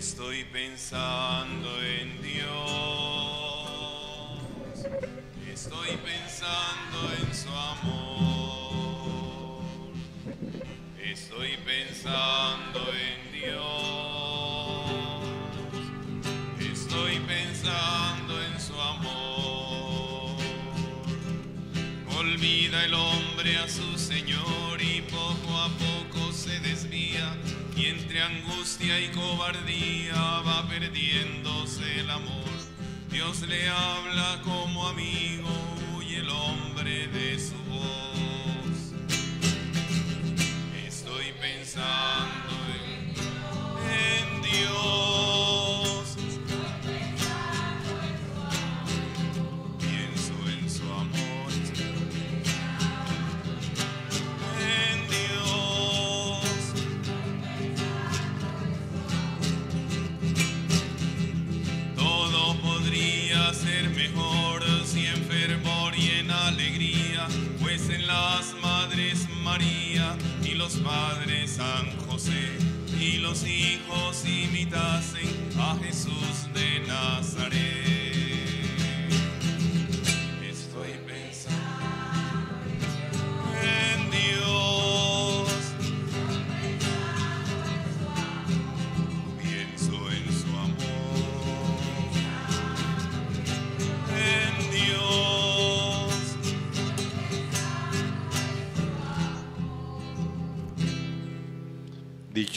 Estoy pensando en Dios. Estoy pensando en su amor. Estoy pensando en Dios. Estoy pensando en su amor. Olvida el hombre a su Señor y cobardía va perdiéndose el amor. Dios le habla como amigo y el hombre de su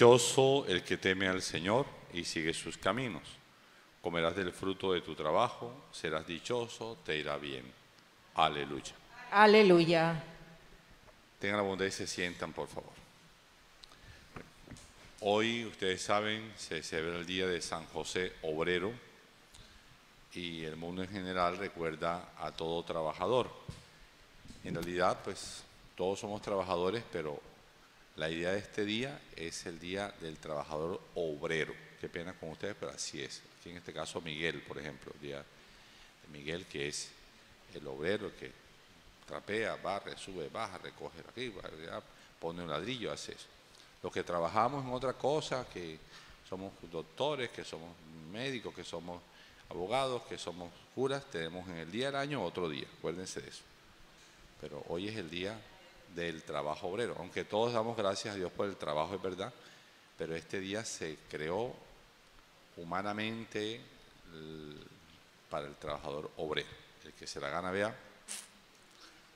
Dichoso el que teme al Señor y sigue sus caminos. Comerás del fruto de tu trabajo, serás dichoso, te irá bien. Aleluya. Aleluya. Tengan la bondad y se sientan, por favor. Hoy, ustedes saben, se celebra el Día de San José Obrero y el mundo en general recuerda a todo trabajador. En realidad, pues todos somos trabajadores, pero la idea de este día es el Día del Trabajador Obrero. Qué pena con ustedes, pero así es. Aquí en este caso Miguel, por ejemplo, Día de Miguel, que es el obrero que trapea, barre, sube, baja, recoge allá, pone un ladrillo, hace eso. Los que trabajamos en otra cosa, que somos doctores, que somos médicos, que somos abogados, que somos curas, tenemos en el día del año otro día, acuérdense de eso. Pero hoy es el día del trabajo obrero, aunque todos damos gracias a Dios por el trabajo, es verdad, pero este día se creó humanamente para el trabajador obrero, el que se la gana, vea,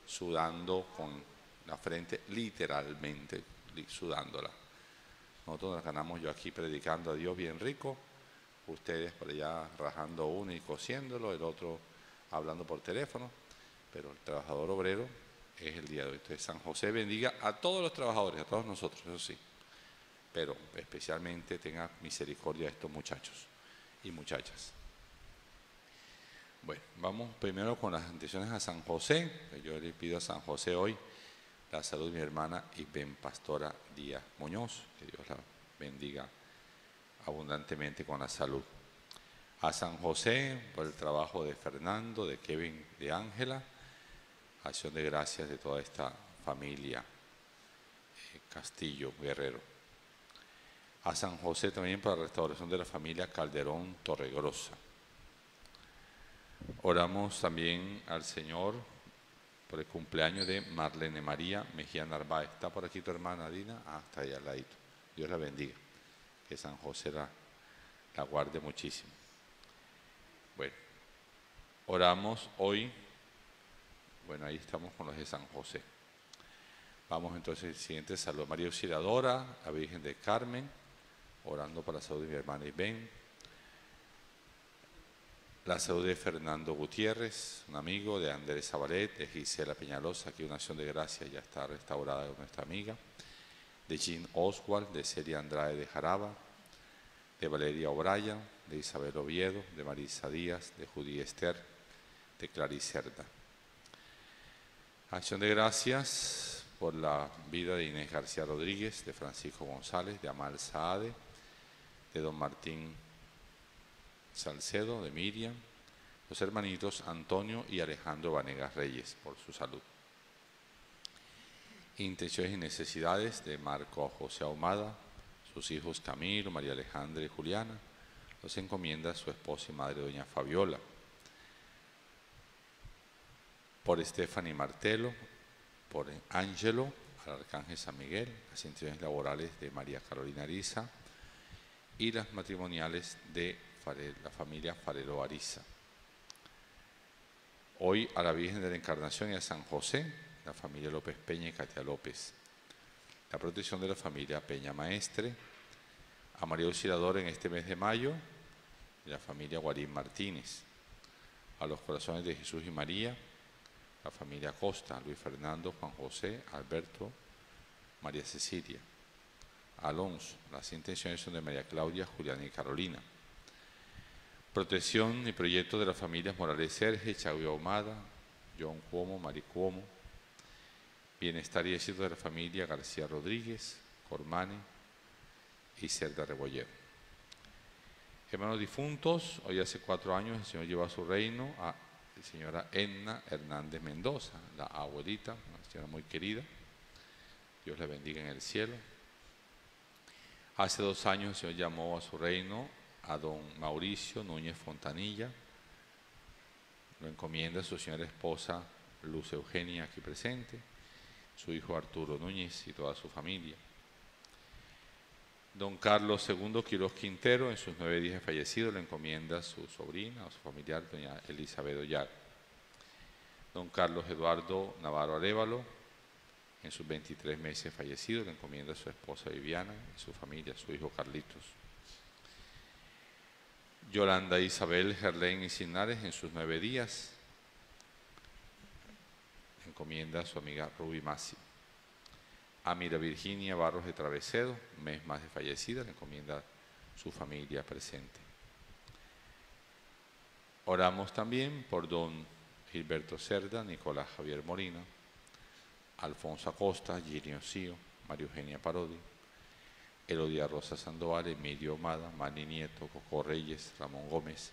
sudando con la frente, literalmente li- sudándola. Nosotros nos ganamos yo aquí predicando a Dios bien rico, ustedes por allá rajando uno y cosiéndolo, el otro hablando por teléfono, pero el trabajador obrero es el día de hoy. Entonces San José bendiga a todos los trabajadores, a todos nosotros, eso sí, pero especialmente tenga misericordia de estos muchachos y muchachas. Bueno, vamos primero con las intenciones a San José. Yo le pido a San José hoy la salud de mi hermana Iben Pastora Díaz Muñoz. Que Dios la bendiga abundantemente con la salud. A San José por el trabajo de Fernando, de Kevin, de Ángela. Acción de gracias de toda esta familia eh, Castillo Guerrero. A San José también para la restauración de la familia Calderón Torregrosa. Oramos también al Señor por el cumpleaños de Marlene María Mejía Narváez. ¿Está por aquí tu hermana Dina? Ah, está ahí al ladito. Dios la bendiga. Que San José la, la guarde muchísimo. Bueno, oramos hoy. Bueno, ahí estamos con los de San José. Vamos entonces al siguiente saludo. María Auxiliadora, la Virgen de Carmen, orando para la salud de mi hermana Iben. La salud de Fernando Gutiérrez, un amigo de Andrés Zabalet, de Gisela Peñalosa, aquí una acción de gracia ya está restaurada de nuestra amiga, de Jean Oswald, de Celia Andrade de Jaraba, de Valeria O'Brien, de Isabel Oviedo, de Marisa Díaz, de Judy Esther, de Clarice Cerda. Acción de gracias por la vida de Inés García Rodríguez, de Francisco González, de Amal Saade, de don Martín Salcedo, de Miriam, los hermanitos Antonio y Alejandro Vanegas Reyes, por su salud. Intenciones y necesidades de Marco José Ahumada, sus hijos Camilo, María Alejandra y Juliana, los encomienda su esposa y madre, doña Fabiola. Por Stephanie Martelo, por Ángelo, al Arcángel San Miguel, las intenciones laborales de María Carolina Ariza y las matrimoniales de la familia Farelo Ariza. Hoy a la Virgen de la Encarnación y a San José, la familia López Peña y Katia López. La protección de la familia Peña Maestre, a María Auxiliadora en este mes de mayo, y la familia Guarín Martínez. A los corazones de Jesús y María, la familia Costa, Luis Fernando, Juan José, Alberto, María Cecilia. Alonso, las intenciones son de María Claudia, Juliana y Carolina. Protección y proyecto de las familias Morales Sergio, Chagui Ahumada, John Cuomo, Mari Cuomo. Bienestar y éxito de la familia García Rodríguez, Cormane y Cerda Rebollero. Hermanos difuntos, hoy hace cuatro años el Señor llevó a su reino a señora Edna Hernández Mendoza, la abuelita, una señora muy querida. Dios la bendiga en el cielo. Hace dos años el Señor llamó a su reino a don Mauricio Núñez Fontanilla. Lo encomienda a su señora esposa Luz Eugenia aquí presente, su hijo Arturo Núñez y toda su familia. Don Carlos II Quiroz Quintero, en sus nueve días fallecido, le encomienda a su sobrina o su familiar, doña Elizabeth Ollar. Don Carlos Eduardo Navarro Arevalo, en sus 23 meses fallecido, le encomienda a su esposa Viviana y su familia, su hijo Carlitos. Yolanda Isabel Gerlén y Sinares, en sus nueve días, encomienda a su amiga Ruby Masi. Amira Virginia Barros de Travesedo, mes más de fallecida, le encomienda su familia presente. Oramos también por don Gilberto Cerda, Nicolás Javier Molina, Alfonso Acosta, Girinio Cío, María Eugenia Parodi, Elodia Rosa Sandoval, Emilio Omada, Mani Nieto, Coco Reyes, Ramón Gómez,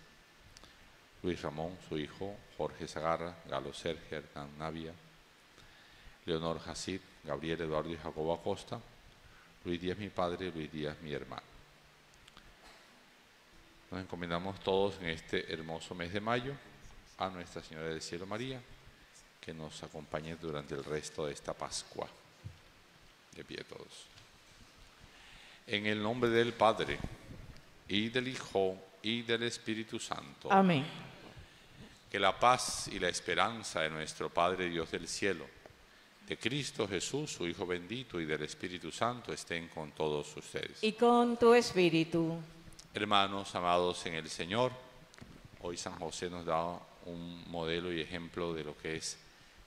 Luis Ramón, su hijo, Jorge Zagarra, Galo Sergio, Hernán Navia, Leonor Jacid, Gabriel Eduardo y Jacobo Acosta, Luis Díaz mi padre, Luis Díaz mi hermano. Nos encomendamos todos en este hermoso mes de mayo a Nuestra Señora del Cielo María, que nos acompañe durante el resto de esta Pascua. De pie todos. En el nombre del Padre, y del Hijo, y del Espíritu Santo. Amén. Que la paz y la esperanza de nuestro Padre Dios del cielo de Cristo Jesús, su Hijo bendito, y del Espíritu Santo estén con todos ustedes. Y con tu espíritu. Hermanos amados en el Señor, hoy San José nos da un modelo y ejemplo de lo que es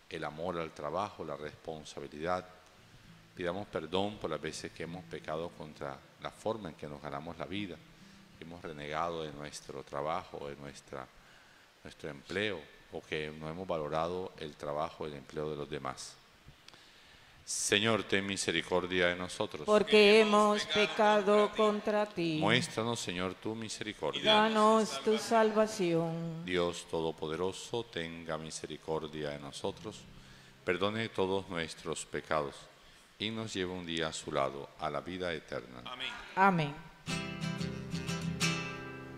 el amor al trabajo, la responsabilidad. Pidamos perdón por las veces que hemos pecado contra la forma en que nos ganamos la vida, hemos renegado de nuestro trabajo, de nuestra, nuestro empleo, o que no hemos valorado el trabajo, el empleo de los demás. Señor, ten misericordia de nosotros. Porque hemos pecado contra ti. Muéstranos, Señor, tu misericordia. Danos tu salvación. Dios Todopoderoso, tenga misericordia de nosotros, perdone todos nuestros pecados y nos lleve un día a su lado, a la vida eterna. Amén. Amén.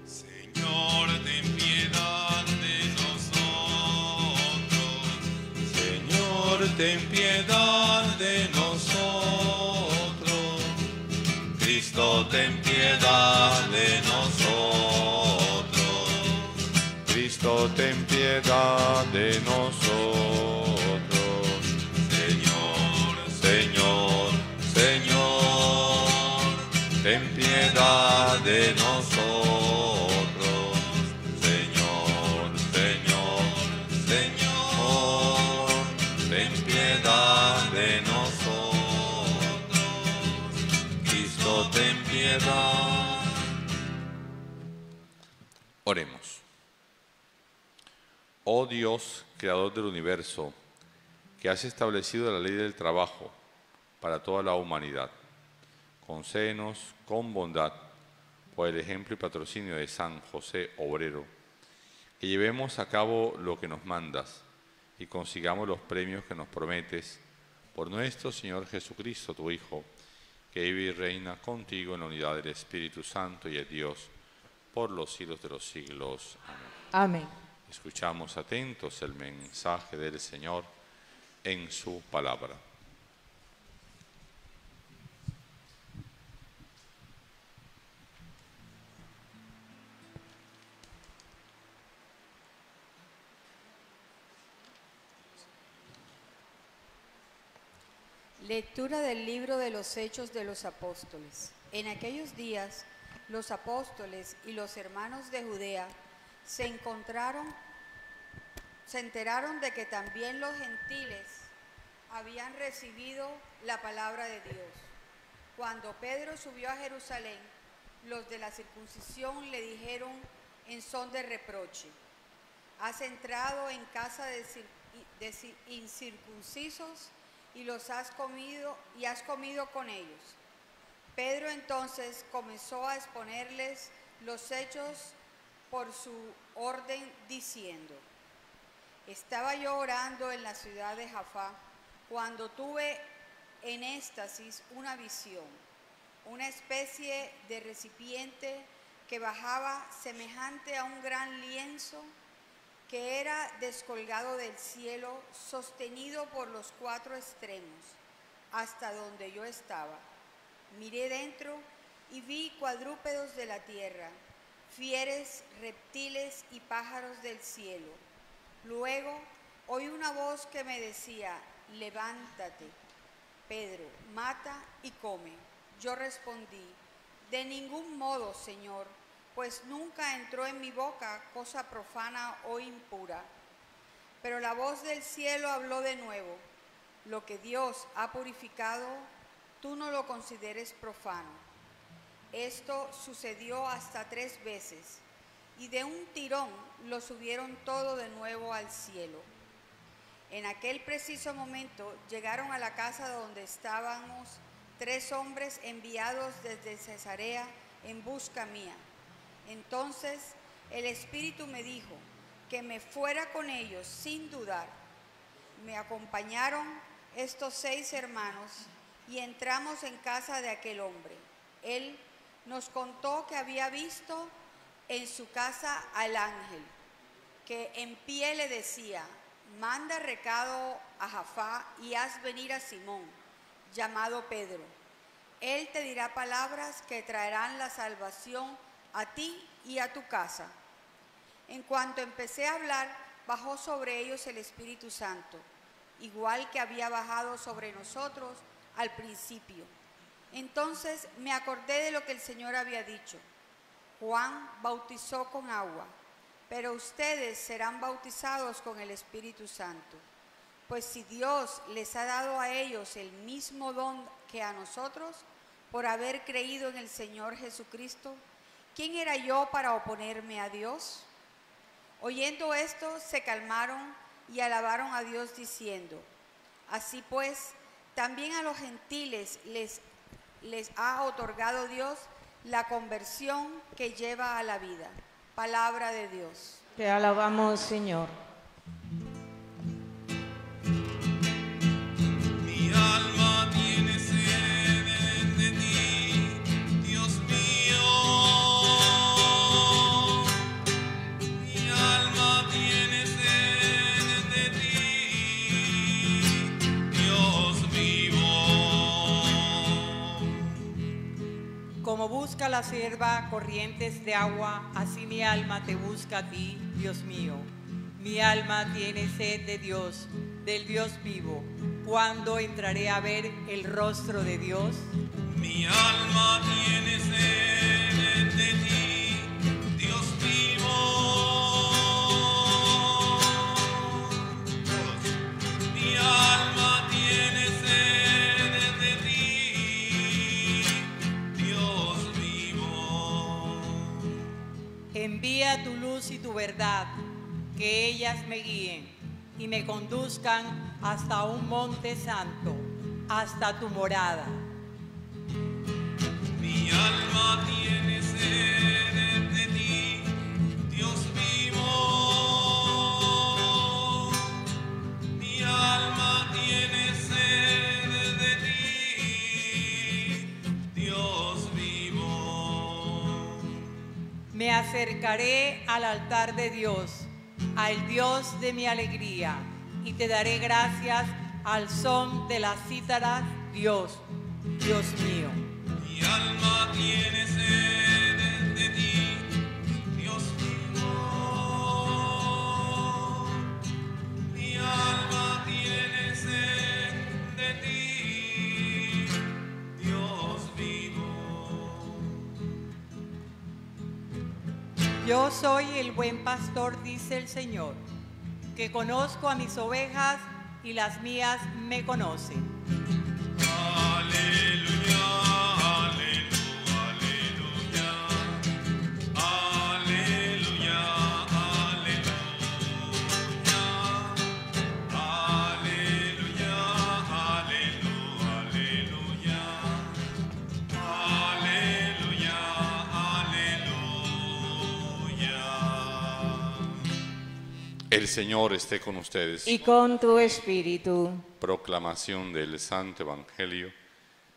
Señor, ten ten piedad de nosotros. Cristo, ten piedad de nosotros. Cristo, ten piedad de nosotros. Señor, Señor, Señor, ten piedad de nosotros. Piedad. Oremos. Oh Dios, creador del universo, que has establecido la ley del trabajo para toda la humanidad, concédenos con bondad, por el ejemplo y patrocinio de San José Obrero, que llevemos a cabo lo que nos mandas y consigamos los premios que nos prometes por nuestro Señor Jesucristo, tu Hijo, que vive y reina contigo en la unidad del Espíritu Santo y es Dios por los siglos de los siglos. Amén. Amén. Escuchamos atentos el mensaje del Señor en su palabra. Lectura del libro de los Hechos de los Apóstoles. En aquellos días, los apóstoles y los hermanos de Judea se encontraron, se enteraron de que también los gentiles habían recibido la palabra de Dios. Cuando Pedro subió a Jerusalén, los de la circuncisión le dijeron en son de reproche, has entrado en casa de, de ci- incircuncisos y los has comido y has comido con ellos. Pedro entonces comenzó a exponerles los hechos por su orden diciendo, estaba yo orando en la ciudad de Jafá cuando tuve en éxtasis una visión, una especie de recipiente que bajaba semejante a un gran lienzo que era descolgado del cielo, sostenido por los cuatro extremos, hasta donde yo estaba. Miré dentro y vi cuadrúpedos de la tierra, fieres, reptiles y pájaros del cielo. Luego oí una voz que me decía, levántate, Pedro, mata y come. Yo respondí, de ningún modo, Señor, pues nunca entró en mi boca cosa profana o impura. Pero la voz del cielo habló de nuevo, lo que Dios ha purificado, tú no lo consideres profano. Esto sucedió hasta tres veces, y de un tirón lo subieron todo de nuevo al cielo. En aquel preciso momento llegaron a la casa donde estábamos tres hombres enviados desde Cesarea en busca mía. Entonces el Espíritu me dijo que me fuera con ellos sin dudar. Me acompañaron estos seis hermanos y entramos en casa de aquel hombre. Él nos contó que había visto en su casa al ángel, que en pie le decía, manda recado a Jafá y haz venir a Simón, llamado Pedro. Él te dirá palabras que traerán la salvación a ti y a tu casa. En cuanto empecé a hablar, bajó sobre ellos el Espíritu Santo, igual que había bajado sobre nosotros al principio. Entonces me acordé de lo que el Señor había dicho. Juan bautizó con agua, pero ustedes serán bautizados con el Espíritu Santo. Pues si Dios les ha dado a ellos el mismo don que a nosotros, por haber creído en el Señor Jesucristo, ¿quién era yo para oponerme a Dios? Oyendo esto, se calmaron y alabaron a Dios diciendo, así pues, también a los gentiles les, les ha otorgado Dios la conversión que lleva a la vida. Palabra de Dios. Te alabamos, Señor. Como busca la sierva corrientes de agua, así mi alma te busca a ti, Dios mío. Mi alma tiene sed de Dios, del Dios vivo. ¿Cuándo entraré a ver el rostro de Dios? Mi alma verdad, que ellas me guíen y me conduzcan hasta un monte santo, hasta tu morada. Mi alma tiene sed Me acercaré al altar de Dios, al Dios de mi alegría, y te daré gracias al son de las cítaras, Dios, Dios mío. Mi alma Yo soy el buen pastor, dice el Señor, que conozco a mis ovejas y las mías me conocen. Aleluya, Señor esté con ustedes. y con tu espíritu. Proclamación del Santo Evangelio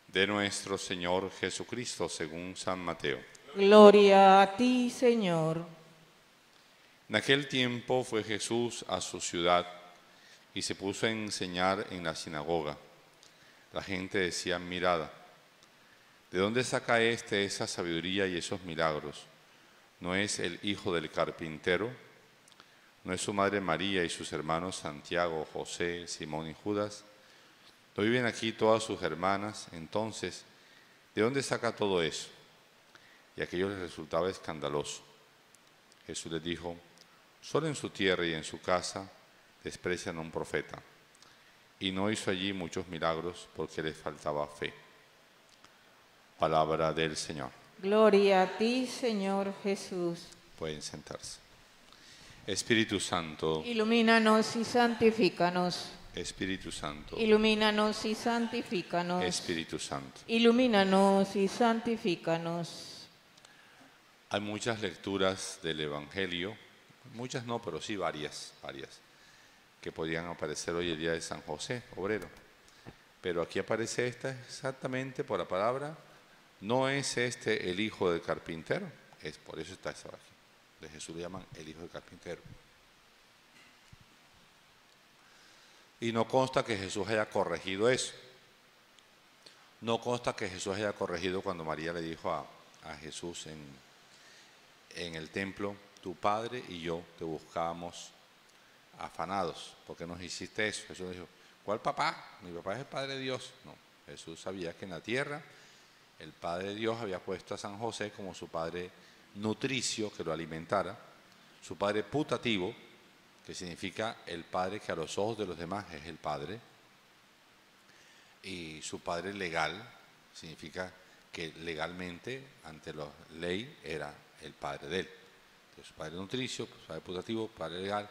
de nuestro Señor Jesucristo según San Mateo. Gloria a ti, Señor. En aquel tiempo fue Jesús a su ciudad y se puso a enseñar en la sinagoga. La gente decía, mirada, ¿de dónde saca éste esa sabiduría y esos milagros? ¿No es el hijo del carpintero? ¿No es su madre María y sus hermanos Santiago, José, Simón y Judas? ¿No viven aquí todas sus hermanas? Entonces, ¿de dónde saca todo eso? Y aquello les resultaba escandaloso. Jesús les dijo, solo en su tierra y en su casa desprecian a un profeta. Y no hizo allí muchos milagros porque les faltaba fe. Palabra del Señor. Gloria a ti, Señor Jesús. Pueden sentarse. Espíritu Santo, Ilumínanos y santifícanos. Espíritu Santo, Ilumínanos y santifícanos. Espíritu Santo. Ilumínanos y santifícanos. Hay muchas lecturas del Evangelio, muchas no, pero sí varias, varias, que podían aparecer hoy el día de San José, obrero. Pero aquí aparece esta exactamente por la palabra, no es este el hijo del carpintero, es por eso está esa aquí. De Jesús le llaman el hijo del carpintero. Y no consta que Jesús haya corregido eso. No consta que Jesús haya corregido cuando María le dijo a, a Jesús en, en el templo, tu padre y yo te buscábamos afanados, porque nos hiciste eso. Jesús dijo, ¿cuál papá? Mi papá es el Padre de Dios. No, Jesús sabía que en la tierra el Padre de Dios había puesto a San José como su padre nutricio que lo alimentara, su padre putativo, que significa el padre que a los ojos de los demás es el padre, y su padre legal, significa que legalmente, ante la ley, era el padre de él. Entonces, su padre nutricio, su padre putativo, padre legal,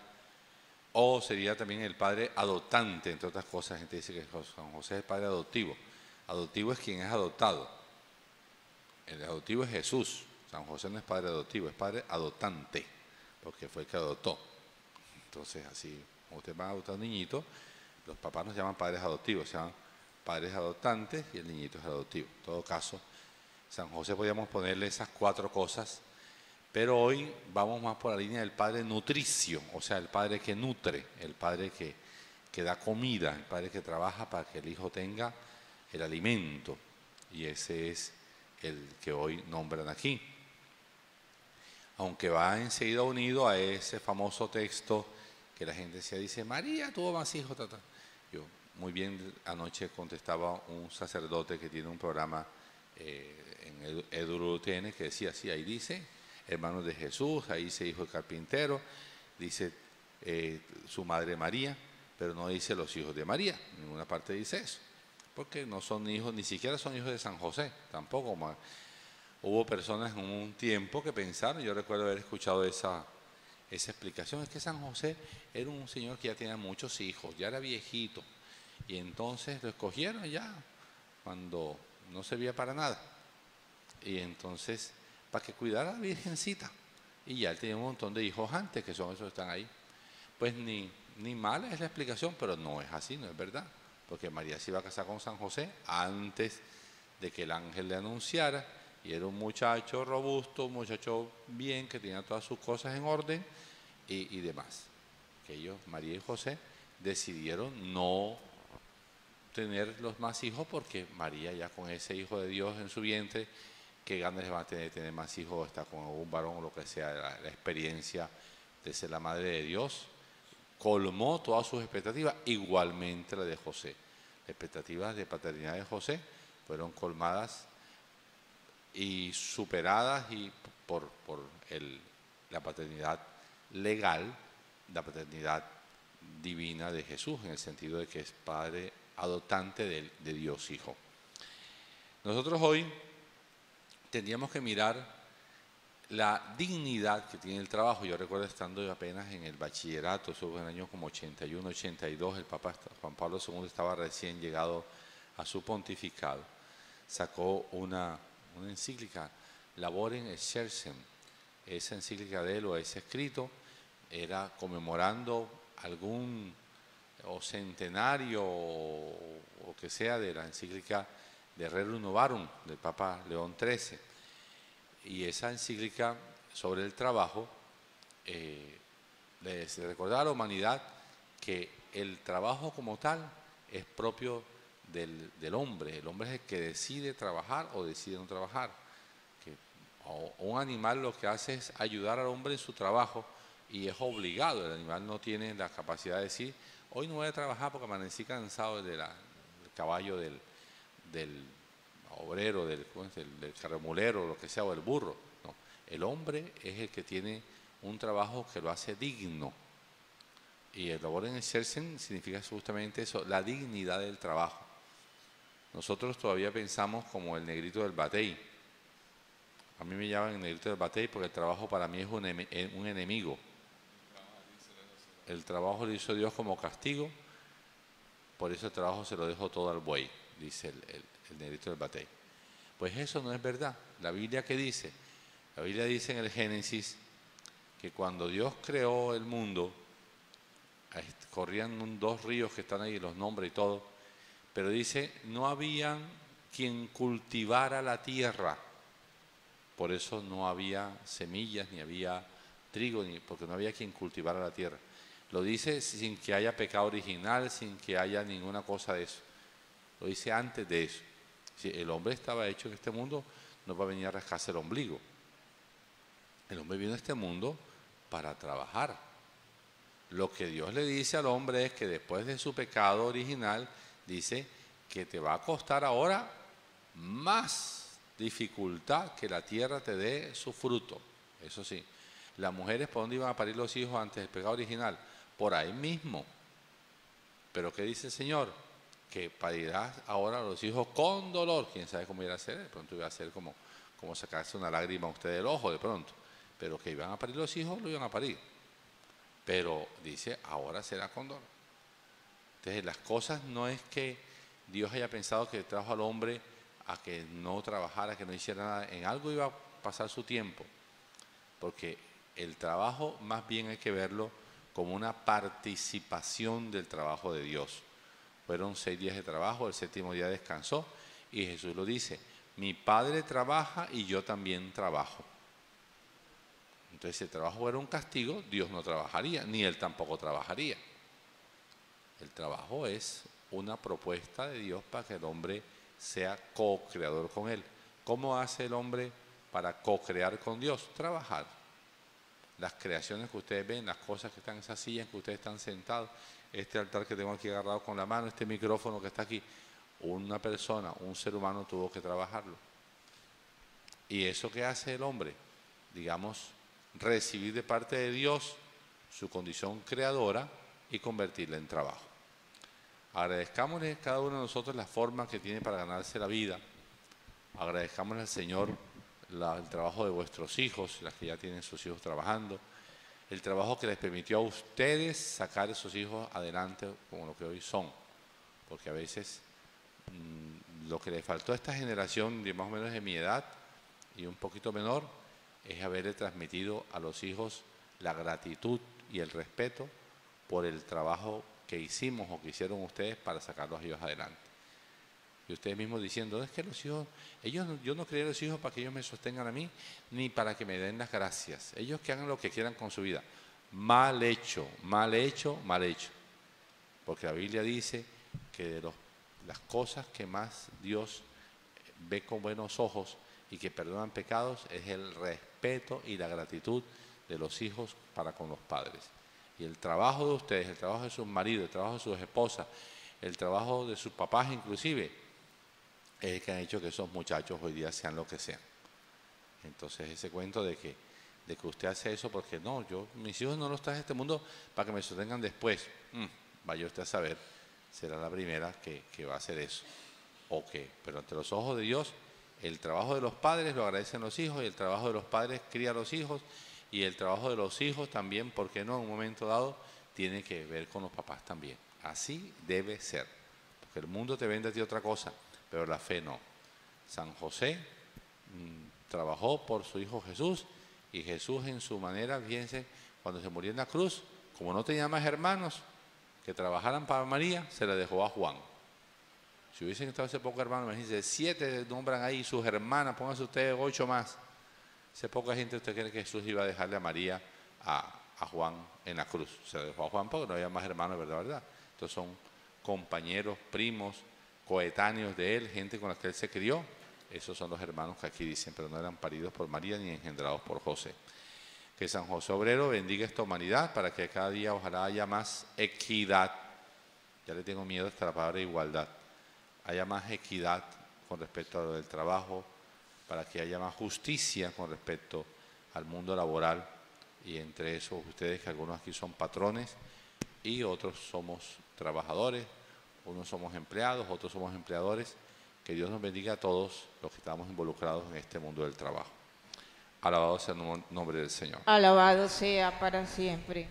o sería también el padre adoptante, entre otras cosas, la gente dice que San José es el padre adoptivo. Adoptivo es quien es adoptado. El adoptivo es Jesús. San José no es padre adoptivo, es padre adoptante, porque fue el que adoptó. Entonces, así, usted va a adoptar un niñito, los papás nos llaman padres adoptivos, se llaman padres adoptantes y el niñito es adoptivo. En todo caso, San José podríamos ponerle esas cuatro cosas, pero hoy vamos más por la línea del padre nutricio, o sea, el padre que nutre, el padre que, que da comida, el padre que trabaja para que el hijo tenga el alimento. Y ese es el que hoy nombran aquí. Aunque va enseguida unido a ese famoso texto que la gente decía, dice, María tuvo más hijos. ta, ta". Yo muy bien anoche contestaba un sacerdote que tiene un programa eh, en EduRUTN que decía, sí, ahí dice, hermanos de Jesús, ahí dice hijo de carpintero, dice eh, su madre María, pero no dice los hijos de María, en ninguna parte dice eso, porque no son hijos, ni siquiera son hijos de San José, tampoco. Hubo personas en un tiempo que pensaron, yo recuerdo haber escuchado esa, esa explicación, es que San José era un señor que ya tenía muchos hijos, ya era viejito, y entonces lo escogieron ya cuando no servía para nada. Y entonces, para que cuidara a la Virgencita. Y ya él tenía un montón de hijos antes, que son esos que están ahí. Pues ni, ni mala es la explicación, pero no es así, no es verdad. Porque María se iba a casar con San José antes de que el ángel le anunciara y era un muchacho robusto, un muchacho bien, que tenía todas sus cosas en orden y, demás. Que ellos, María y José, decidieron no tener los más hijos porque María ya con ese hijo de Dios en su vientre, qué ganas va a tener tener más hijos, está con algún varón o lo que sea, la, la experiencia de ser la madre de Dios, colmó todas sus expectativas, igualmente la de José. Las expectativas de paternidad de José fueron colmadas y superadas y por, por el, la paternidad legal, la paternidad divina de Jesús, en el sentido de que es Padre adoptante de, Dios Hijo. Nosotros hoy tendríamos que mirar la dignidad que tiene el trabajo. Yo recuerdo estando apenas en el bachillerato, eso fue en el año como 81, 82, el Papa Juan Pablo II estaba recién llegado a su pontificado. Sacó una, una encíclica, Laboren Exercem. Esa encíclica de él o ese escrito era conmemorando algún o centenario o, que sea de la encíclica de Rerum Novarum del Papa León XIII. Y esa encíclica sobre el trabajo eh, les recordaba a la humanidad que el trabajo como tal es propio del, del, hombre. El hombre es el que decide trabajar o decide no trabajar. Que, un animal lo que hace es ayudar al hombre en su trabajo y es obligado. El animal no tiene la capacidad de decir, hoy no voy a trabajar porque amanecí cansado del caballo del, del obrero, del, del, del lo que sea, o el burro. No, el hombre es el que tiene un trabajo que lo hace digno. Y el labor en exercen significa justamente eso, la dignidad del trabajo. Nosotros todavía pensamos como el negrito del batey. A mí me llaman el negrito del batey porque el trabajo para mí es un, un enemigo. El trabajo lo hizo Dios como castigo, por eso el trabajo se lo dejó todo al buey, dice el negrito del batey. Pues eso no es verdad. La Biblia que dice, la Biblia dice en el Génesis que cuando Dios creó el mundo, corrían dos ríos que están ahí, los nombres y todo, pero dice, no había quien cultivara la tierra. Por eso no había semillas, ni había trigo, ni, porque no había quien cultivara la tierra. Lo dice sin que haya pecado original, sin que haya ninguna cosa de eso. Lo dice antes de eso. Si el hombre estaba hecho en este mundo, no va a venir a rascarse el ombligo. El hombre vino a este mundo para trabajar. Lo que Dios le dice al hombre es que después de su pecado original, dice que te va a costar ahora más dificultad que la tierra te dé su fruto. Eso sí. Las mujeres, ¿por dónde iban a parir los hijos antes del pecado original? Por ahí mismo. Pero ¿qué dice el Señor? Que parirás ahora los hijos con dolor. ¿Quién sabe cómo iba a ser? De pronto iba a ser como, como sacarse una lágrima a usted del ojo de pronto. Pero que iban a parir los hijos, lo iban a parir. Pero dice, ahora será con dolor. Entonces, las cosas no es que Dios haya pensado que trajo al hombre a que no trabajara, que no hiciera nada. En algo iba a pasar su tiempo. Porque el trabajo más bien hay que verlo como una participación del trabajo de Dios. Fueron seis días de trabajo, el séptimo día descansó y Jesús lo dice, mi Padre trabaja y yo también trabajo. Entonces, si el trabajo era un castigo, Dios no trabajaría, ni Él tampoco trabajaría. El trabajo es una propuesta de Dios para que el hombre sea co-creador con Él. ¿Cómo hace el hombre para co-crear con Dios? Trabajar. Las creaciones que ustedes ven, las cosas que están en esas sillas que ustedes están sentados, este altar que tengo aquí agarrado con la mano, este micrófono que está aquí, una persona, un ser humano tuvo que trabajarlo. ¿Y eso que hace el hombre? Digamos, recibir de parte de Dios su condición creadora y convertirla en trabajo. Agradezcámosle a cada uno de nosotros la forma que tiene para ganarse la vida. Agradezcámosle al Señor el trabajo de vuestros hijos, las que ya tienen sus hijos trabajando, el trabajo que les permitió a ustedes sacar a sus hijos adelante como lo que hoy son. Porque a veces mmm, lo que le faltó a esta generación de más o menos de mi edad y un poquito menor es haberle transmitido a los hijos la gratitud y el respeto por el trabajo que hicimos o que hicieron ustedes para sacarlos ellos adelante. Y ustedes mismos diciendo, es que los hijos, ellos, yo no creé a los hijos para que ellos me sostengan a mí, ni para que me den las gracias. Ellos que hagan lo que quieran con su vida. Mal hecho, mal hecho, mal hecho. Porque la Biblia dice que de los- las cosas que más Dios ve con buenos ojos y que perdonan pecados es el respeto y la gratitud de los hijos para con los padres. Y el trabajo de ustedes, el trabajo de sus maridos, el trabajo de sus esposas, el trabajo de sus papás inclusive, es el que han hecho que esos muchachos hoy día sean lo que sean. Entonces ese cuento de que, de que usted hace eso porque no, yo mis hijos no los traje a este mundo para que me sostengan después. Mm, vaya usted a saber, será la primera que, que va a hacer eso. ¿O? Pero ante los ojos de Dios, el trabajo de los padres lo agradecen los hijos y el trabajo de los padres cría a los hijos y el trabajo de los hijos también, ¿por qué no? En un momento dado tiene que ver con los papás también. Así debe ser. Porque el mundo te vende a ti otra cosa, pero la fe no. San José mm, trabajó por su hijo Jesús y Jesús en su manera, fíjense, cuando se murió en la cruz, como no tenía más hermanos que trabajaran para María, se la dejó a Juan. Si hubiesen estado ese poco hermanos, imagínense, siete nombran ahí sus hermanas, pónganse ustedes ocho más. Hace poca gente usted cree que Jesús iba a dejarle a María a, Juan en la cruz. Se la dejó a Juan porque no había más hermanos, ¿verdad? ¿verdad? Entonces son compañeros, primos, coetáneos de él, gente con la que él se crió. Esos son los hermanos que aquí dicen, pero no eran paridos por María ni engendrados por José. Que San José Obrero bendiga esta humanidad para que cada día ojalá haya más equidad. Ya le tengo miedo hasta la palabra igualdad. Haya más equidad con respecto a lo del trabajo, para que haya más justicia con respecto al mundo laboral y entre esos ustedes que algunos aquí son patrones y otros somos trabajadores, unos somos empleados, otros somos empleadores. Que Dios nos bendiga a todos los que estamos involucrados en este mundo del trabajo. Alabado sea el nom- nombre del Señor. Alabado sea para siempre.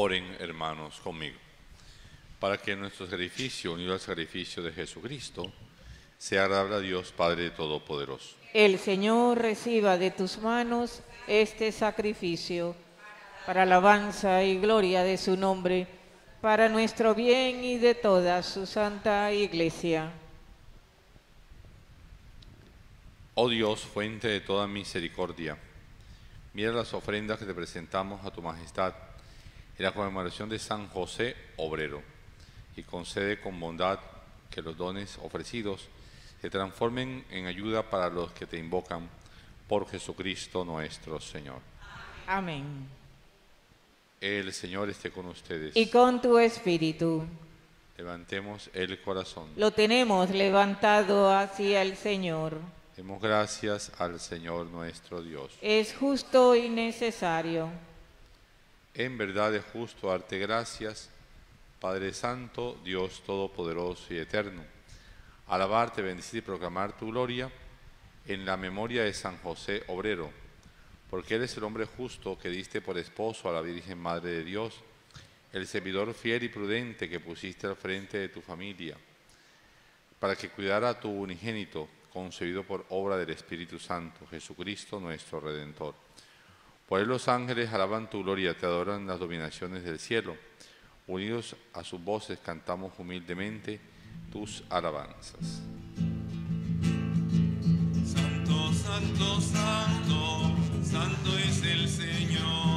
Oren, hermanos, conmigo, para que nuestro sacrificio, unido al sacrificio de Jesucristo, sea agradable a Dios Padre Todopoderoso. El Señor reciba de tus manos este sacrificio para alabanza y gloria de su nombre, para nuestro bien y de toda su santa iglesia. Oh Dios, fuente de toda misericordia, mira las ofrendas que te presentamos a tu majestad en la conmemoración de San José Obrero y concede con bondad que los dones ofrecidos se transformen en ayuda para los que te invocan por Jesucristo nuestro Señor. Amén. El Señor esté con ustedes. Y con tu espíritu. Levantemos el corazón. Lo tenemos levantado hacia el Señor. Demos gracias al Señor nuestro Dios. Es justo y necesario. En verdad es justo darte gracias, Padre Santo, Dios Todopoderoso y Eterno. Alabarte, bendecir y proclamar tu gloria en la memoria de San José Obrero, porque eres el hombre justo que diste por esposo a la Virgen Madre de Dios, el servidor fiel y prudente que pusiste al frente de tu familia. para que cuidara a tu unigénito, concebido por obra del Espíritu Santo, Jesucristo nuestro Redentor. Por él los ángeles alaban tu gloria, te adoran las dominaciones del cielo. Unidos a sus voces cantamos humildemente tus alabanzas. Santo, santo, santo, santo es el Señor,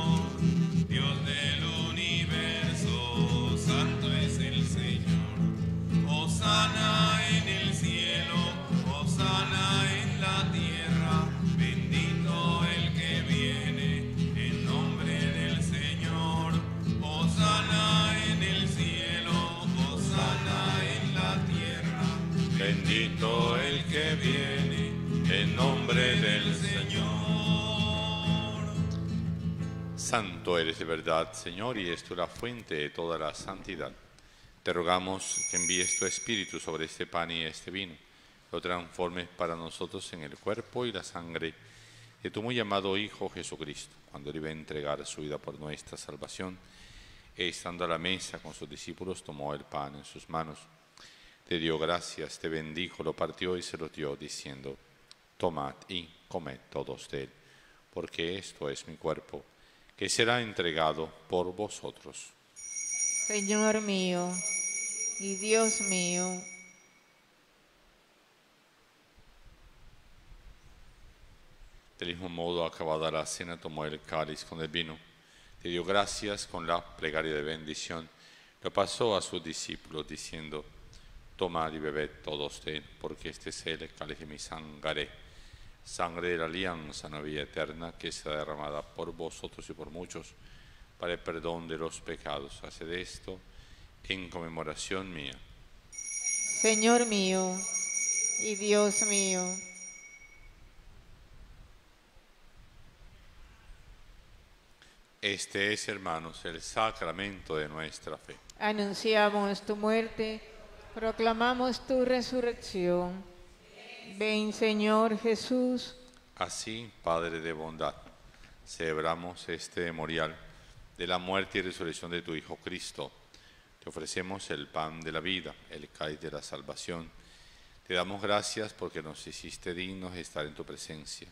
Santo eres de verdad, Señor, y es tú la fuente de toda la santidad. Te rogamos que envíes tu Espíritu sobre este pan y este vino, lo transformes para nosotros en el cuerpo y la sangre de tu muy amado Hijo Jesucristo, cuando él iba a entregar su vida por nuestra salvación, estando a la mesa con sus discípulos, tomó el pan en sus manos, te dio gracias, te bendijo, lo partió y se lo dio, diciendo, tomad y comed todos de él, porque esto es mi cuerpo, que será entregado por vosotros. Señor mío y Dios mío, Del mismo modo, acabada la cena, tomó el cáliz con el vino, te dio gracias con la plegaria de bendición, lo pasó a sus discípulos diciendo, tomad y bebed todos de él, porque este es el cáliz de mi sangre, sangre de la alianza, una vida eterna, que será derramada por vosotros y por muchos, para el perdón de los pecados. Haced esto en conmemoración mía. Señor mío y Dios mío. Este es, hermanos, el sacramento de nuestra fe. Anunciamos tu muerte, proclamamos tu resurrección. Ven, Señor Jesús. Así, Padre de bondad, celebramos este memorial de la muerte y resurrección de tu Hijo Cristo. Te ofrecemos el pan de la vida, el cáliz de la salvación. Te damos gracias porque nos hiciste dignos de estar en tu presencia.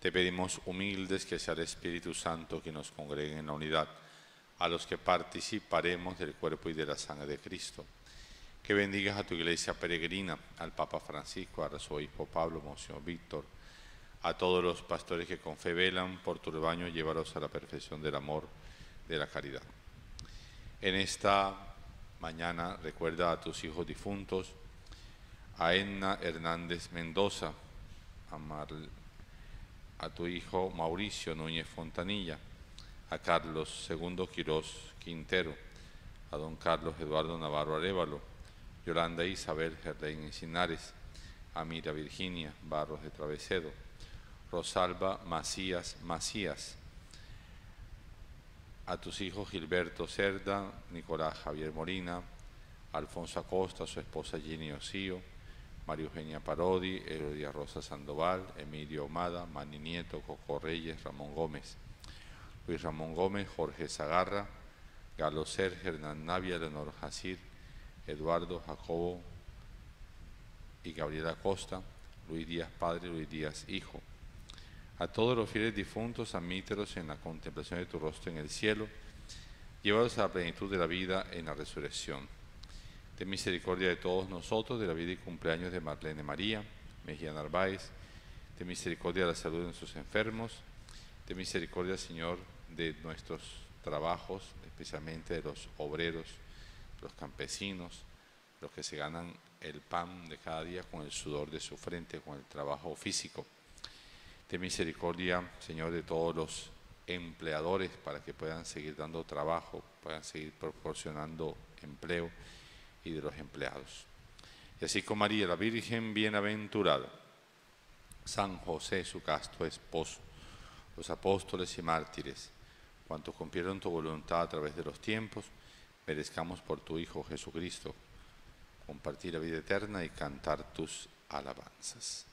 Te pedimos humildes que sea el Espíritu Santo que nos congregue en la unidad, a los que participaremos del cuerpo y de la sangre de Cristo. Que bendigas a tu iglesia peregrina, al Papa Francisco, a su hijo Pablo, Monseñor Víctor, a todos los pastores que con fe velan por tu rebaño, llévalos a la perfección del amor, de la caridad. En esta mañana recuerda a tus hijos difuntos, a Enna Hernández Mendoza, a, Mar- a tu hijo Mauricio Núñez Fontanilla, a Carlos II Quirós Quintero, a don Carlos Eduardo Navarro Arevalo, Yolanda Isabel Gerlain Encinares, a Mira Virginia Barros de Travesedo, Rosalba Macías Macías, a tus hijos Gilberto Cerda, Nicolás Javier Molina, Alfonso Acosta, su esposa Ginny Osío, María Eugenia Parodi, Elodia Rosa Sandoval, Emilio Omada, Manny Nieto, Coco Reyes, Ramón Gómez, Luis Ramón Gómez, Jorge Zagarra, Galo Sergio, Hernán Navia, Leonor Jacir, Eduardo Jacobo y Gabriela Costa, Luis Díaz Padre, Luis Díaz Hijo. A todos los fieles difuntos, admítelos en la contemplación de tu rostro en el cielo, llévalos a la plenitud de la vida en la resurrección. Ten misericordia de todos nosotros, de la vida y cumpleaños de Marlene María, Mejía Narváez, ten misericordia de la salud de nuestros enfermos, ten misericordia, Señor, de nuestros trabajos, especialmente de los obreros, los campesinos, los que se ganan el pan de cada día con el sudor de su frente, con el trabajo físico. Ten misericordia, Señor, de todos los empleadores para que puedan seguir dando trabajo, puedan seguir proporcionando empleo y de los empleados. Y así con María, la Virgen bienaventurada, San José, su casto esposo, los apóstoles y mártires, cuantos cumplieron tu voluntad a través de los tiempos, merezcamos por tu Hijo Jesucristo compartir la vida eterna y cantar tus alabanzas.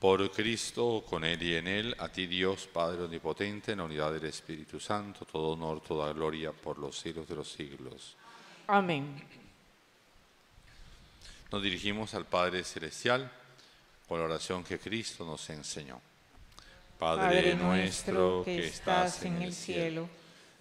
Por Cristo, con Él y en Él, a ti Dios, Padre Omnipotente, en la unidad del Espíritu Santo, todo honor, toda gloria por los siglos de los siglos. Amén. Nos dirigimos al Padre Celestial con la oración que Cristo nos enseñó. Padre nuestro que estás en el cielo,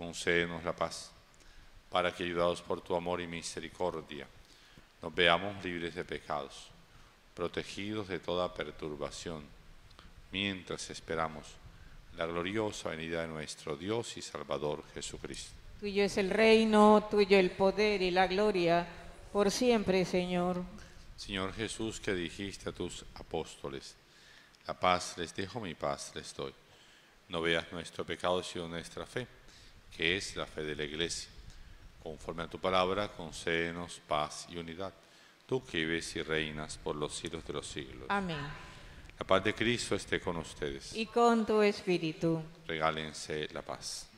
Concédenos la paz, para que, ayudados por tu amor y misericordia, nos veamos libres de pecados, protegidos de toda perturbación, mientras esperamos la gloriosa venida de nuestro Dios y Salvador Jesucristo. Tuyo es el reino, tuyo el poder y la gloria, por siempre, Señor. Señor Jesús, que dijiste a tus apóstoles, la paz les dejo, mi paz les doy. No veas nuestro pecado, sino nuestra fe, que es la fe de la Iglesia. Conforme a tu palabra, concédenos paz y unidad. Tú que vives y reinas por los siglos de los siglos. Amén. La paz de Cristo esté con ustedes. Y con tu espíritu. Regálense la paz.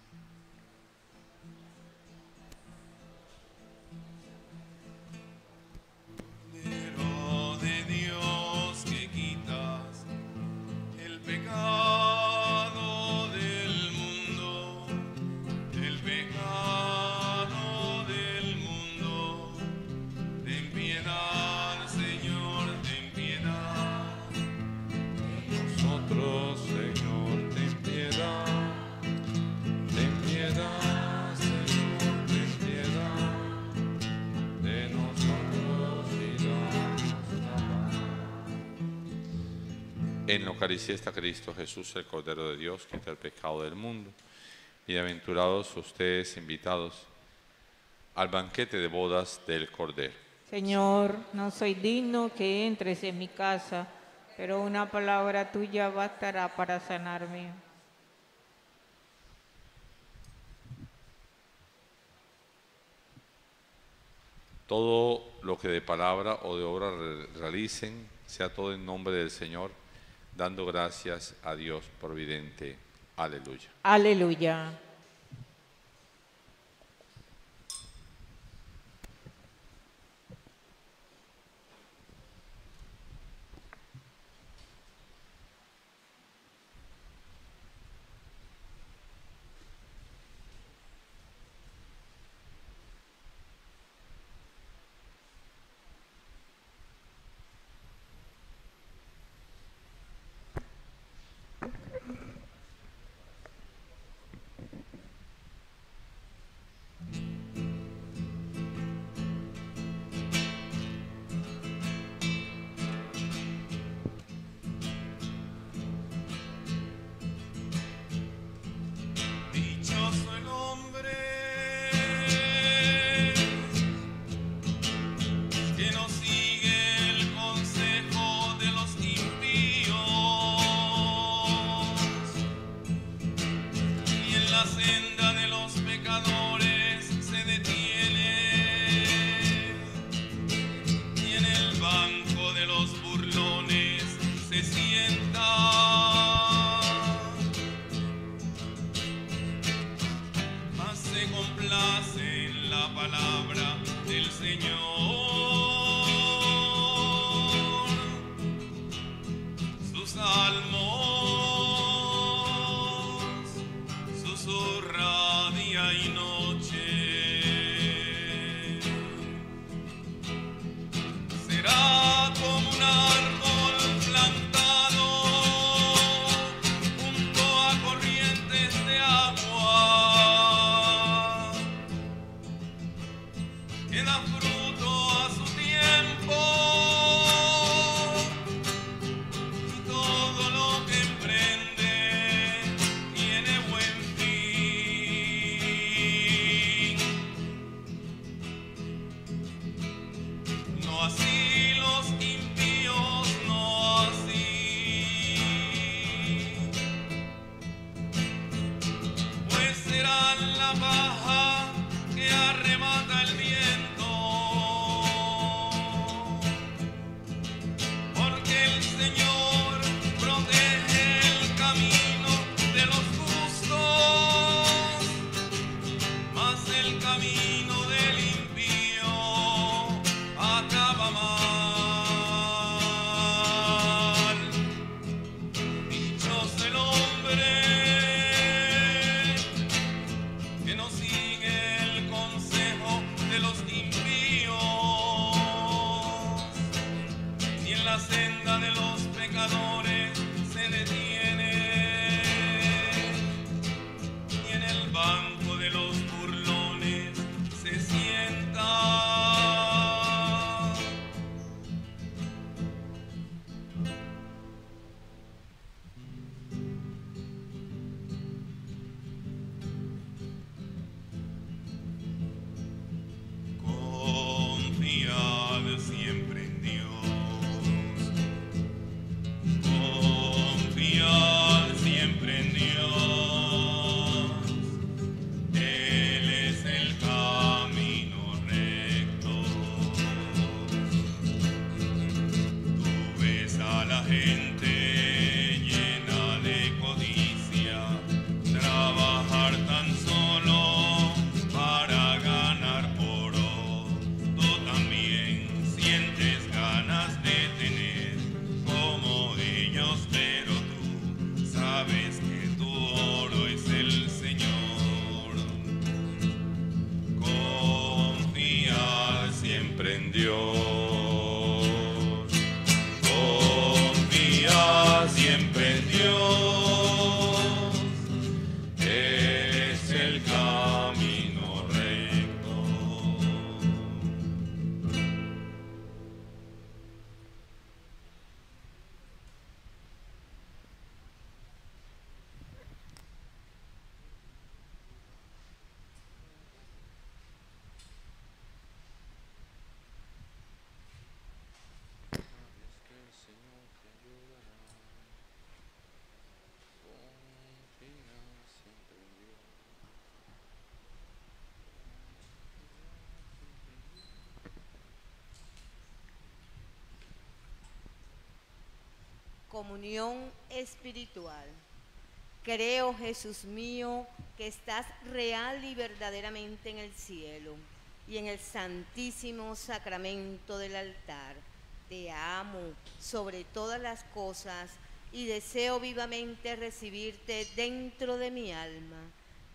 Eucaristía está Cristo Jesús, el Cordero de Dios, que quita el pecado del mundo. Bienaventurados ustedes invitados al banquete de bodas del Cordero. Señor, no soy digno que entres en mi casa, pero una palabra tuya bastará para sanarme. Todo lo que de palabra o de obra re- realicen, sea todo en nombre del Señor, dando gracias a Dios providente. Aleluya. Aleluya. A Comunión espiritual. Creo, Jesús mío, que estás real y verdaderamente en el cielo y en el santísimo sacramento del altar. Te amo sobre todas las cosas y deseo vivamente recibirte dentro de mi alma,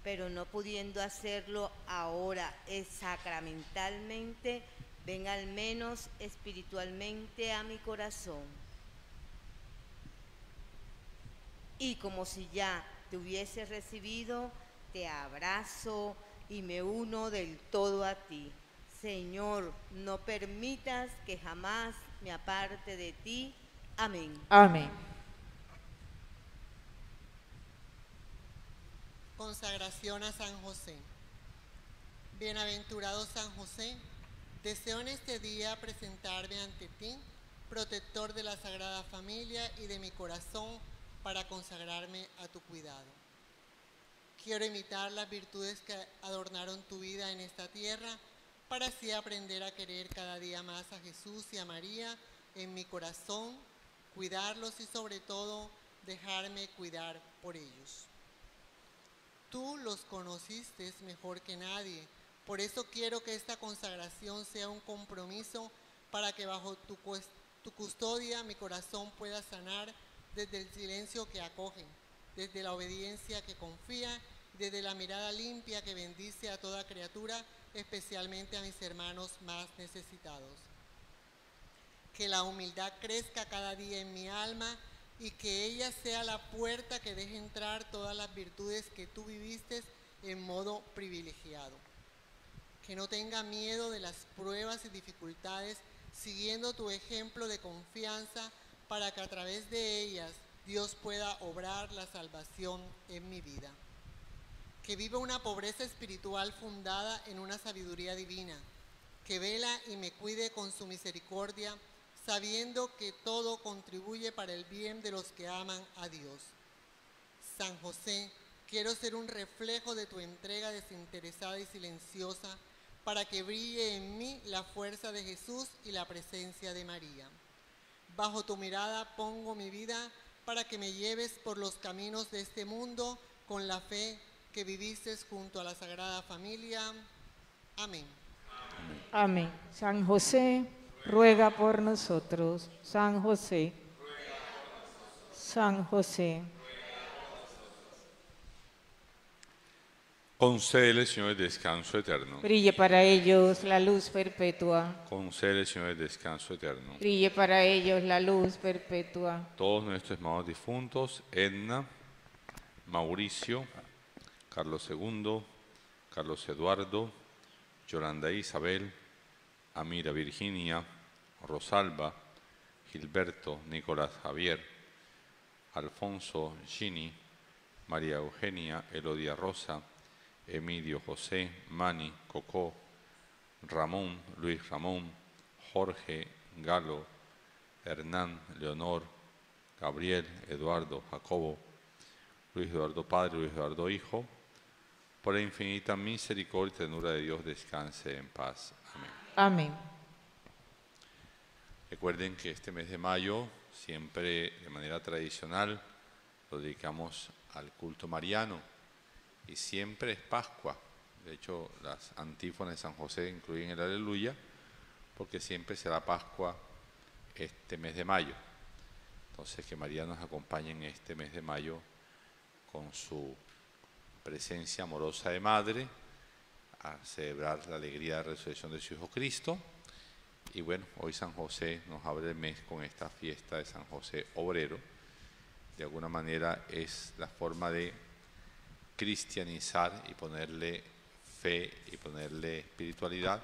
pero no pudiendo hacerlo ahora es sacramentalmente, ven al menos espiritualmente a mi corazón. Y como si ya te hubiese recibido, te abrazo y me uno del todo a ti. Señor, no permitas que jamás me aparte de ti. Amén. Amén. Consagración a San José. Bienaventurado San José, deseo en este día presentarme ante ti, protector de la Sagrada Familia y de mi corazón, para consagrarme a tu cuidado. Quiero imitar las virtudes que adornaron tu vida en esta tierra, para así aprender a querer cada día más a Jesús y a María en mi corazón, cuidarlos y sobre todo dejarme cuidar por ellos. Tú los conociste mejor que nadie, por eso quiero que esta consagración sea un compromiso para que bajo tu, tu custodia mi corazón pueda sanar desde el silencio que acoge, desde la obediencia que confía, desde la mirada limpia que bendice a toda criatura, especialmente a mis hermanos más necesitados. Que la humildad crezca cada día en mi alma y que ella sea la puerta que deje entrar todas las virtudes que tú viviste en modo privilegiado. Que no tenga miedo de las pruebas y dificultades, siguiendo tu ejemplo de confianza para que a través de ellas Dios pueda obrar la salvación en mi vida. Que viva una pobreza espiritual fundada en una sabiduría divina, que vela y me cuide con su misericordia, sabiendo que todo contribuye para el bien de los que aman a Dios. San José, quiero ser un reflejo de tu entrega desinteresada y silenciosa para que brille en mí la fuerza de Jesús y la presencia de María. Bajo tu mirada pongo mi vida para que me lleves por los caminos de este mundo con la fe que viviste junto a la Sagrada Familia. Amén. Amén. San José, ruega por nosotros. San José. San José. Concédele, Señor, descanso eterno. Brille para ellos la luz perpetua. Concédele, Señor, el descanso eterno. Brille para ellos la luz perpetua. Todos nuestros hermanos difuntos, Edna, Mauricio, Carlos II, Carlos Eduardo, Yolanda Isabel, Amira Virginia, Rosalba, Gilberto, Nicolás Javier, Alfonso Gini, María Eugenia, Elodia Rosa, Emilio José, Mani, Cocó, Ramón, Luis Ramón, Jorge, Galo, Hernán, Leonor, Gabriel, Eduardo, Jacobo, Luis Eduardo Padre, Luis Eduardo Hijo, por la infinita misericordia y ternura de Dios descanse en paz. Amén. Amén. Recuerden que este mes de mayo, siempre de manera tradicional, lo dedicamos al culto mariano y siempre es Pascua. De hecho, las antífonas de San José incluyen el aleluya, porque siempre será Pascua este mes de mayo. Entonces, que María nos acompañe en este mes de mayo con su presencia amorosa de madre, a celebrar la alegría de la resurrección de su Hijo Cristo. Y bueno, hoy San José nos abre el mes con esta fiesta de San José Obrero. De alguna manera es la forma de cristianizar y ponerle fe y ponerle espiritualidad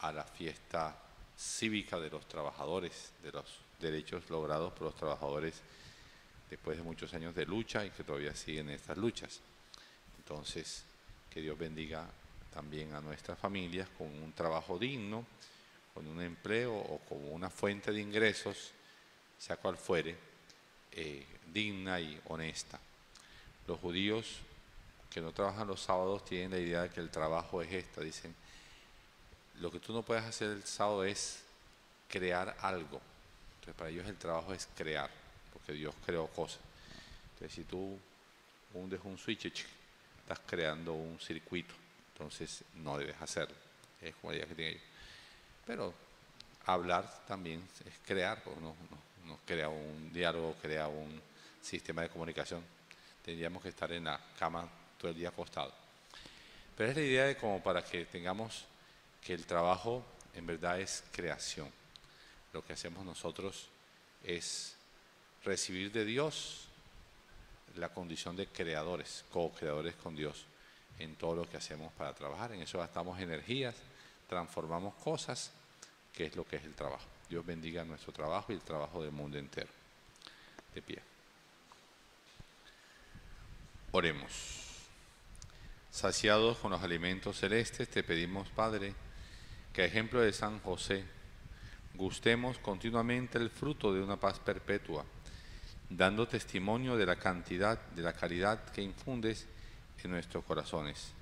a la fiesta cívica de los trabajadores, de los derechos logrados por los trabajadores después de muchos años de lucha y que todavía siguen estas luchas. Entonces, que Dios bendiga también a nuestras familias con un trabajo digno, con un empleo o con una fuente de ingresos, sea cual fuere, eh, digna y honesta. Los judíos que no trabajan los sábados tienen la idea de que el trabajo es esta. Dicen, lo que tú no puedes hacer el sábado es crear algo. Entonces para ellos el trabajo es crear, porque Dios creó cosas. Entonces si tú hundes un switch, estás creando un circuito. Entonces no debes hacerlo. Es como la idea que tienen ellos. Pero hablar también es crear, pues no, no, no crea un diálogo, crea un sistema de comunicación. Tendríamos que estar en la cama todo el día acostado. Pero es la idea de como para que tengamos que el trabajo en verdad es creación. Lo que hacemos nosotros es recibir de Dios la condición de creadores, co-creadores con Dios en todo lo que hacemos para trabajar. En eso gastamos energías, transformamos cosas, que es lo que es el trabajo. Dios bendiga nuestro trabajo y el trabajo del mundo entero. De pie. Oremos. Saciados con los alimentos celestes, te pedimos, Padre, que a ejemplo de San José, gustemos continuamente el fruto de una paz perpetua, dando testimonio de la cantidad, de la caridad que infundes en nuestros corazones.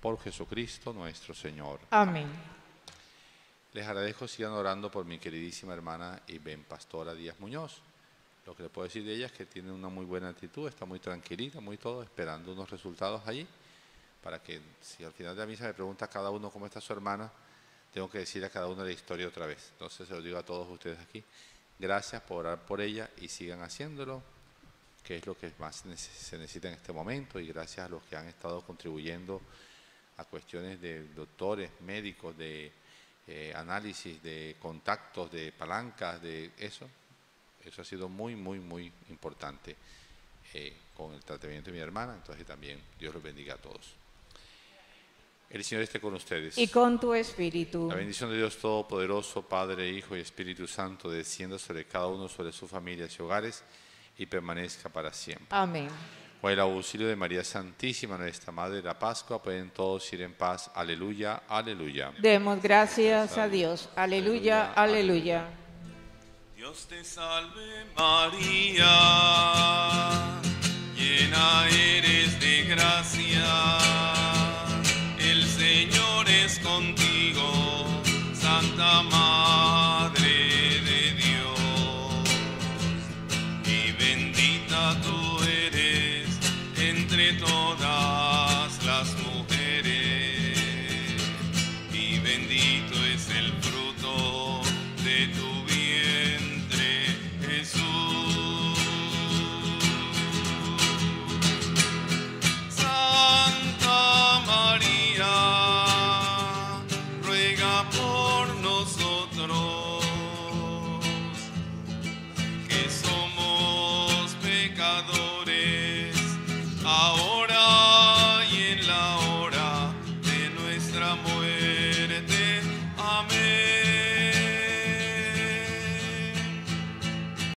Por Jesucristo nuestro Señor. Amén. Les agradezco, sigan orando por mi queridísima hermana y ben pastora Díaz Muñoz. Lo que le puedo decir de ella es que tiene una muy buena actitud, está muy tranquilita, muy todo, esperando unos resultados allí, para que si al final de la misa me pregunta cada uno cómo está su hermana, tengo que decir a cada uno la historia otra vez. Entonces se lo digo a todos ustedes aquí. Gracias por orar por ella y sigan haciéndolo, que es lo que más se necesita en este momento, y gracias a los que han estado contribuyendo a cuestiones de doctores, médicos, de eh, análisis, de contactos, de palancas, de eso. Eso ha sido muy, muy, muy importante eh, con el tratamiento de mi hermana. Entonces también Dios los bendiga a todos. El Señor esté con ustedes. Y con tu espíritu. La bendición de Dios Todopoderoso, Padre, Hijo y Espíritu Santo, descienda sobre cada uno, sobre sus familias y hogares y permanezca para siempre. Amén. Con el auxilio de María Santísima, nuestra Madre de la Pascua, pueden todos ir en paz. Aleluya, aleluya. Demos gracias a Dios. Aleluya, aleluya. Dios te salve María, llena eres contigo, Santa María.